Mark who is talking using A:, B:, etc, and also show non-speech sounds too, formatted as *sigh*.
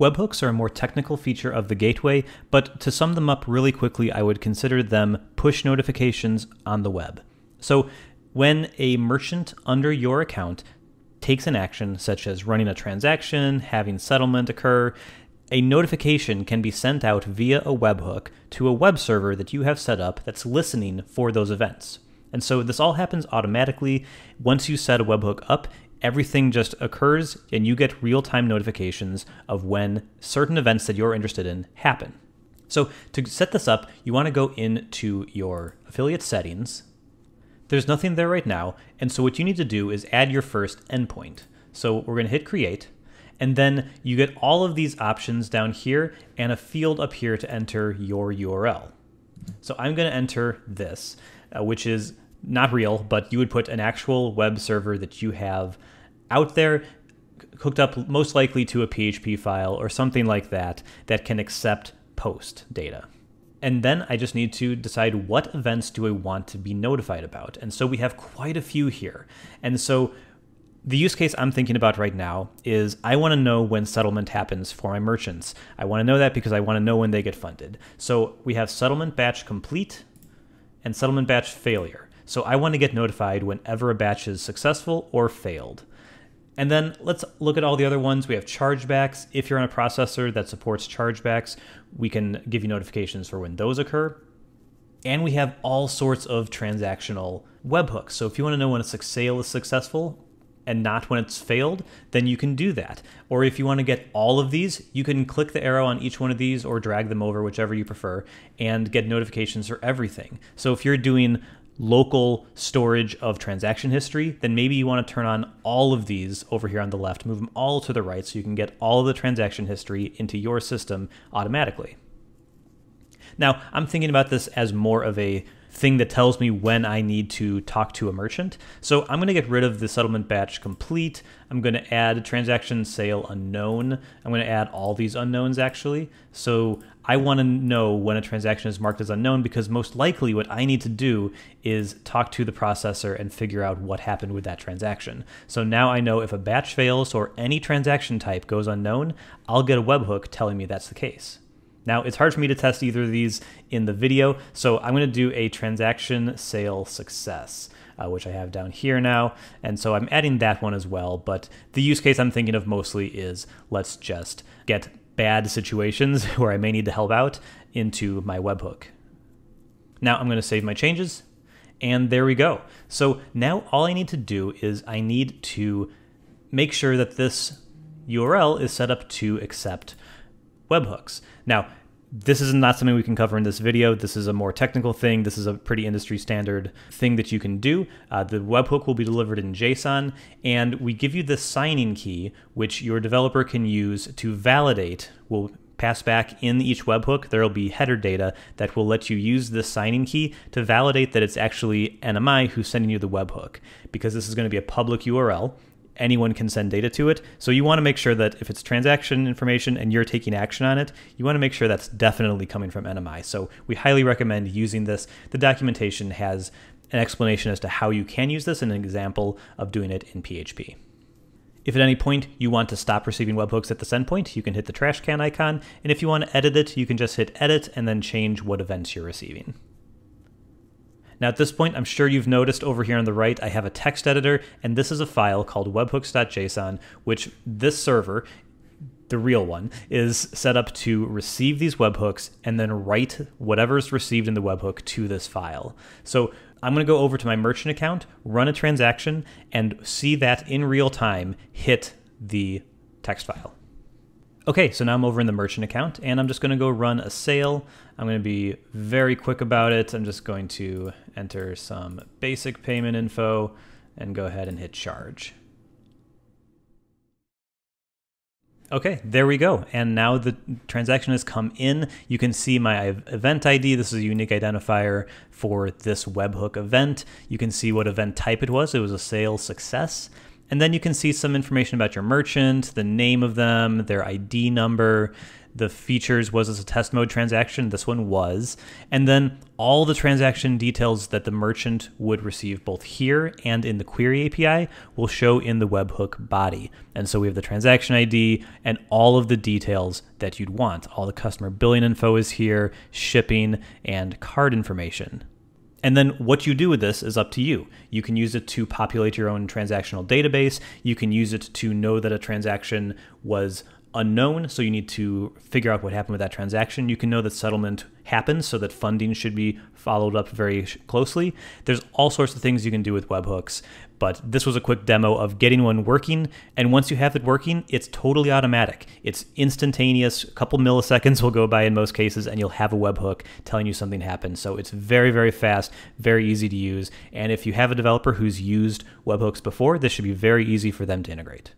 A: Webhooks are a more technical feature of the gateway, but to sum them up really quickly, I would consider them push notifications on the web. So when a merchant under your account takes an action such as running a transaction, having settlement occur, a notification can be sent out via a webhook to a web server that you have set up that's listening for those events. And so this all happens automatically. Once you set a webhook up, everything just occurs and you get real time notifications of when certain events that you're interested in happen. So to set this up, you want to go into your affiliate settings. There's nothing there right now. And so what you need to do is add your first endpoint. So we're going to hit create. And then you get all of these options down here and a field up here to enter your URL. So I'm going to enter this, uh, which is not real, but you would put an actual web server that you have out there hooked up most likely to a PHP file or something like that that can accept post data. And then I just need to decide what events do I want to be notified about. And so we have quite a few here. And so the use case I'm thinking about right now is I want to know when settlement happens for my merchants. I want to know that because I want to know when they get funded. So we have settlement batch complete and settlement batch failure. So I want to get notified whenever a batch is successful or failed. And then let's look at all the other ones. We have chargebacks. If you're on a processor that supports chargebacks, we can give you notifications for when those occur. And we have all sorts of transactional webhooks. So if you want to know when a sale is successful and not when it's failed, then you can do that. Or if you want to get all of these, you can click the arrow on each one of these or drag them over, whichever you prefer, and get notifications for everything. So if you're doing local storage of transaction history, then maybe you want to turn on all of these over here on the left, move them all to the right so you can get all of the transaction history into your system automatically. Now, I'm thinking about this as more of a thing that tells me when I need to talk to a merchant. So I'm going to get rid of the settlement batch complete. I'm going to add transaction sale unknown. I'm going to add all these unknowns actually. So I want to know when a transaction is marked as unknown because most likely what I need to do is talk to the processor and figure out what happened with that transaction. So now I know if a batch fails or any transaction type goes unknown, I'll get a webhook telling me that's the case. Now, it's hard for me to test either of these in the video, so I'm going to do a transaction sale success, uh, which I have down here now. And so I'm adding that one as well, but the use case I'm thinking of mostly is let's just get bad situations *laughs* where I may need to help out into my webhook. Now I'm going to save my changes, and there we go. So now all I need to do is I need to make sure that this URL is set up to accept webhooks. Now, this is not something we can cover in this video. This is a more technical thing. This is a pretty industry standard thing that you can do. Uh, the webhook will be delivered in JSON, and we give you the signing key, which your developer can use to validate. We'll pass back in each webhook. There will be header data that will let you use this signing key to validate that it's actually NMI who's sending you the webhook, because this is going to be a public URL anyone can send data to it. So you want to make sure that if it's transaction information and you're taking action on it, you want to make sure that's definitely coming from NMI. So we highly recommend using this. The documentation has an explanation as to how you can use this and an example of doing it in PHP. If at any point you want to stop receiving webhooks at this endpoint, you can hit the trash can icon. And if you want to edit it, you can just hit edit and then change what events you're receiving. Now at this point, I'm sure you've noticed over here on the right, I have a text editor, and this is a file called webhooks.json, which this server the real one, is set up to receive these webhooks and then write whatever's received in the webhook to this file. So I'm going to go over to my merchant account, run a transaction, and see that in real time hit the text file. Okay, so now I'm over in the merchant account and I'm just going to go run a sale. I'm going to be very quick about it. I'm just going to enter some basic payment info and go ahead and hit charge. Okay, there we go. And now the transaction has come in. You can see my event ID. This is a unique identifier for this webhook event. You can see what event type it was. It was a sale success. And then you can see some information about your merchant, the name of them, their ID number, the features was this a test mode transaction? This one was. And then all the transaction details that the merchant would receive both here and in the query API will show in the webhook body. And so we have the transaction ID and all of the details that you'd want. All the customer billing info is here, shipping, and card information. And then what you do with this is up to you. You can use it to populate your own transactional database. You can use it to know that a transaction was unknown, so you need to figure out what happened with that transaction. You can know that settlement happened, so that funding should be followed up very closely. There's all sorts of things you can do with webhooks, but this was a quick demo of getting one working. And once you have it working, it's totally automatic. It's instantaneous. A couple milliseconds will go by in most cases, and you'll have a webhook telling you something happened. So it's very, very fast, very easy to use. And if you have a developer who's used webhooks before, this should be very easy for them to integrate.